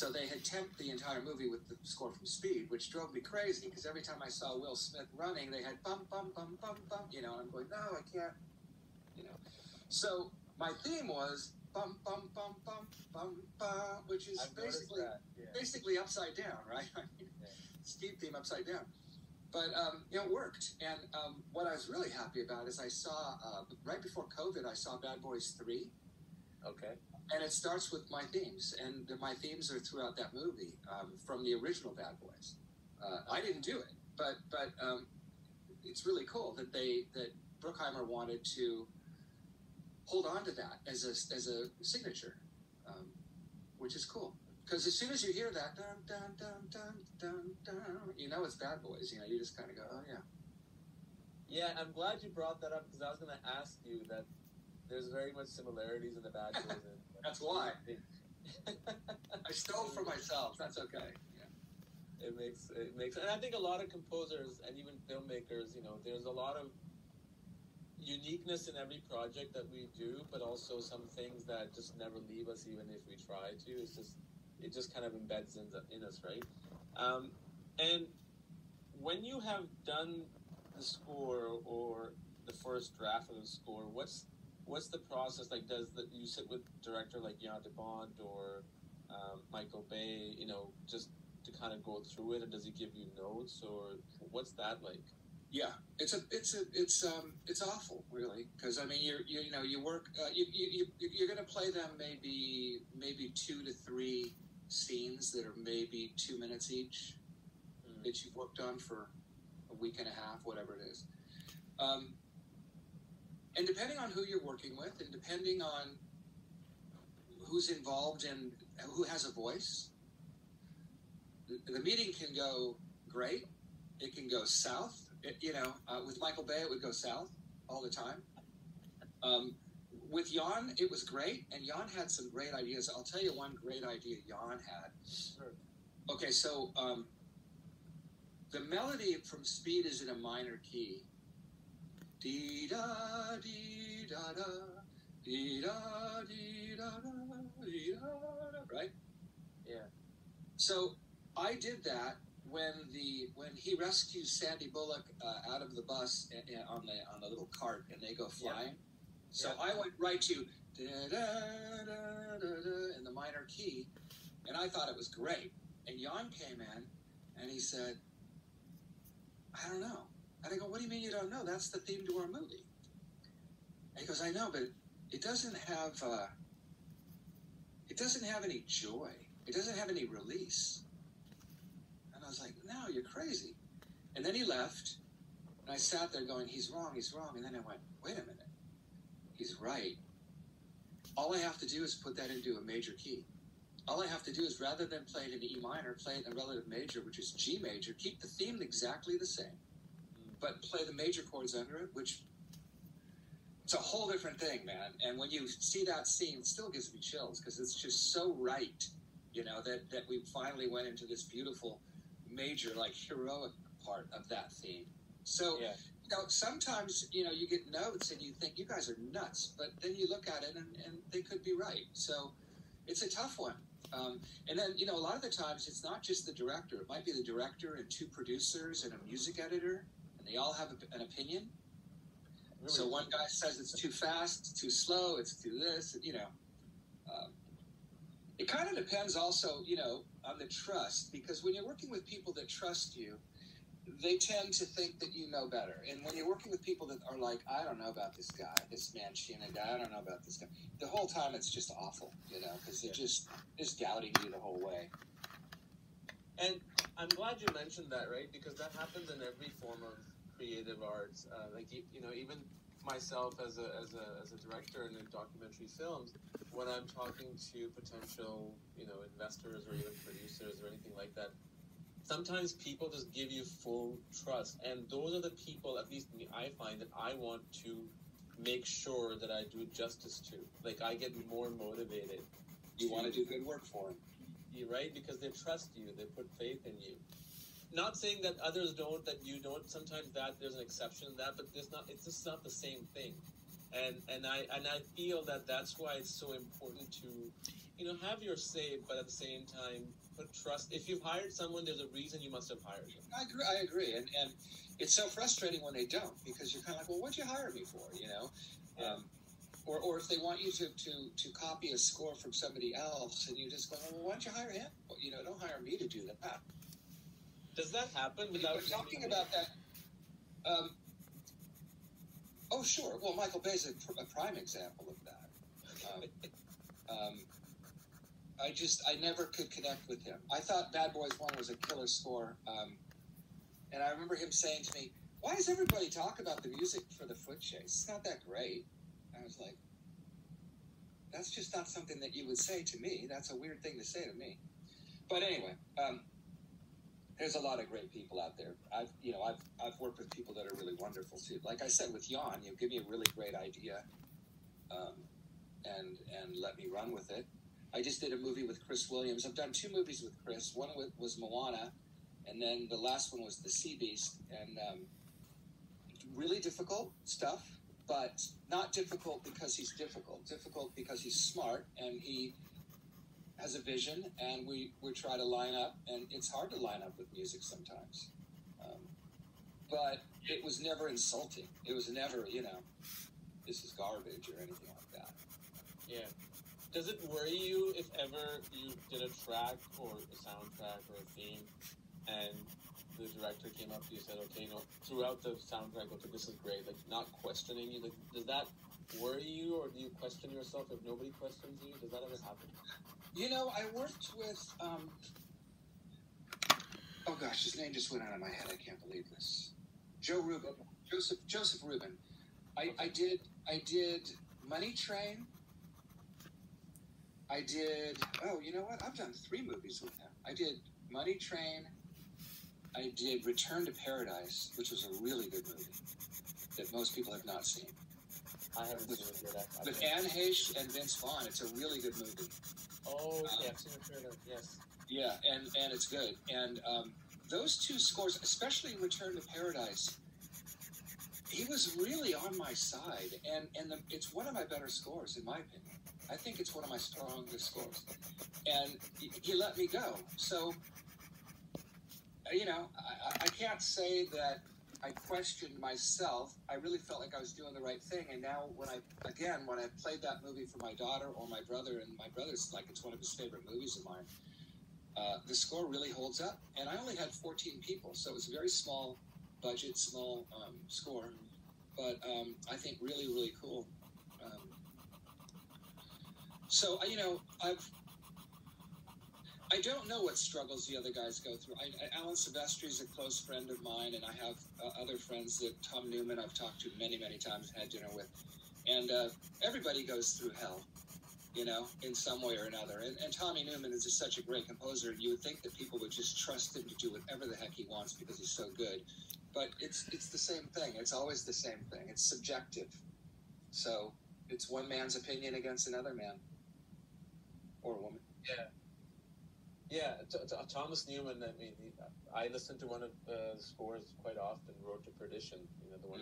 So they had temped the entire movie with the score from Speed, which drove me crazy because every time I saw Will Smith running, they had bum bum bum bum bum, you know, and I'm going, no, I can't, you know. So my theme was bum bum bum bum bum bum, which is I've basically. Yeah. basically upside down, right? Speed theme upside down. But um, you know, it worked. And um, what I was really happy about is I saw uh, right before COVID, I saw Bad Boys Three, Okay. And it starts with my themes, and my themes are throughout that movie um, from the original Bad Boys. Uh, I didn't do it, but but um, it's really cool that they that Bruckheimer wanted to hold on to that as a as a signature, um, which is cool. Because as soon as you hear that, dun, dun, dun, dun, dun, dun, you know it's Bad Boys. You know, you just kind of go, oh yeah. Yeah, I'm glad you brought that up because I was going to ask you that there's very much similarities in the and- That's why. I stole from myself. That's okay. Yeah. it makes it makes, and I think a lot of composers and even filmmakers, you know, there's a lot of uniqueness in every project that we do, but also some things that just never leave us, even if we try to. It's just it just kind of embeds in, the, in us, right? Um, and when you have done the score or the first draft of the score, what's what's the process like? Does the, you sit with director like Jan de Bont or um, Michael Bay, you know, just to kind of go through it, or does he give you notes, or what's that like? Yeah, it's a, it's a, it's um, it's awful, really, because I mean, you're, you, you know, you work, uh, you, you, you, you're going to play them maybe, maybe two to three scenes that are maybe two minutes each Mm. that you've worked on for a week and a half, whatever it is. Um, and depending on who you're working with, and depending on who's involved and who has a voice, the, meeting can go great. It can go south. It, you know, uh, with Michael Bay, it would go south all the time. Um, with Jan, it was great, and Jan had some great ideas. I'll tell you one great idea Jan had. Sure. Okay, so um, the melody from Speed is in a minor key. Dee da dee da da dee da dee da da dee da da. Right. Yeah. So I did that when the when he rescues Sandy Bullock uh, out of the bus and, and on the on the little cart and they go flying. So Yeah. I went right to da, da, da, da, da, in the minor key, and I thought it was great. And Jan came in and he said, "I don't know." And I go, "What do you mean you don't know? That's the theme to our movie." And he goes, "I know, but it doesn't have uh, it doesn't have any joy. It doesn't have any release." And I was like, "No, you're crazy." And then he left, and I sat there going, "He's wrong. He's wrong." And then I went, "Wait a minute." He's right. All I have to do is put that into a major key. All I have to do is rather than play it in E minor, play it in a relative major, which is G major, keep the theme exactly the same, but play the major chords under it, which it's a whole different thing, man. And when you see that scene, it still gives me chills because it's just so right, you know, that, that we finally went into this beautiful major, like heroic part of that theme. So, Yeah. you know, sometimes, you know, you get notes and you think you guys are nuts, but then you look at it and, and they could be right. So it's a tough one. Um, and then, you know, a lot of the times it's not just the director. It might be the director and two producers and a music editor, and they all have a, an opinion. So one guy says it's too fast, it's too slow, it's too this, you know. Um, it kind of depends also, you know, on the trust, because when you're working with people that trust you, they tend to think that you know better. And when you're working with people that are like, I don't know about this guy, this Mancina guy, I don't know about this guy, the whole time it's just awful, you know, because they're Yeah. just just doubting you the whole way. And I'm glad you mentioned that, right? Because that happens in every form of creative arts. Uh, like you, you know, even myself as a, as a as a director in documentary films, when I'm talking to potential, you know, investors or even producers or anything like that, sometimes people just give you full trust, and those are the people, at least me, I find that I want to make sure that I do justice to. Like I get more motivated. You want to do good work for them. You right because they trust you they put faith in you not saying that others don't that you don't sometimes that there's an exception to that but there's not it's just not the same thing and and I and I feel that that's why it's so important to, you know, have your say, but at the same time, put trust. If you've hired someone, there's a reason you must have hired them. I agree. I agree, and and it's so frustrating when they don't because you're kind of like, well, what'd you hire me for? You know, um, or or if they want you to to to copy a score from somebody else, and you just go, well, why don't you hire him? Well, you know, don't hire me to do that. Does that happen without talking about that. Um, oh, sure. Well, Michael Bay's a, pr- a prime example of that. Um, um, I just, I never could connect with him. I thought Bad Boys 1 was a killer score. Um, and I remember him saying to me, Why does everybody talk about the music for the foot chase? It's not that great. I was like, That's just not something that you would say to me. That's a weird thing to say to me. But anyway, um, there's a lot of great people out there. I've you know I've I've worked with people that are really wonderful too. Like I said with Jan, you know, give me a really great idea, um, and and let me run with it. I just did a movie with Chris Williams. I've done two movies with Chris. One with, was Moana, and then the last one was The Sea Beast. And um, really difficult stuff, but not difficult because he's difficult. Difficult because he's smart and he has a vision, and we, we try to line up, and it's hard to line up with music sometimes. Um, but it was never insulting. It was never, you know, this is garbage or anything like that. Yeah. Does it worry you if ever you did a track or a soundtrack or a theme and the director came up to you and said, okay, you know, throughout the soundtrack, okay, this is great, like not questioning you? Like, does that worry you or do you question yourself if nobody questions you? Does that ever happen? You know, I worked with. Um, oh gosh, his name just went out of my head. I can't believe this. Joe Ruben, Joseph Joseph Ruben. I, I did I did Money Train. I did. Oh, you know what? I've done three movies with him. I did Money Train. I did Return to Paradise, which was a really good movie that most people have not seen. I haven't seen it yet. I- I With think- Anne Heche and Vince Vaughn, it's a really good movie. Oh, okay, I've seen the trailer. Yes. Yeah, and and it's good. And um, those two scores, especially Return to Paradise, he was really on my side, and and the, it's one of my better scores in my opinion. I think it's one of my strongest scores, and he, he let me go. So, uh, you know, I, I- can't say that I questioned myself. I really felt like I was doing the right thing, and now when I again when I played that movie for my daughter or my brother, and my brother's like it's one of his favorite movies of mine uh, the score really holds up. And I only had 14 people, so it was a very small budget, small um, score, but um, I think really, really cool. Um, so you know, I've I don't know what struggles the other guys go through. I, I, Alan Silvestri is a close friend of mine, and I have uh, other friends that Tom Newman I've talked to many, many times had dinner with, and uh, everybody goes through hell you know, in some way or another. And, and Tommy Newman is just such a great composer. and You would think that people would just trust him to do whatever the heck he wants because he's so good. But it's it's the same thing. It's always the same thing. It's subjective. So it's one man's opinion against another man or woman. Yeah, t- t- Thomas Newman. I mean, I listen to one of uh, the scores quite often. Road to Perdition. You know, the one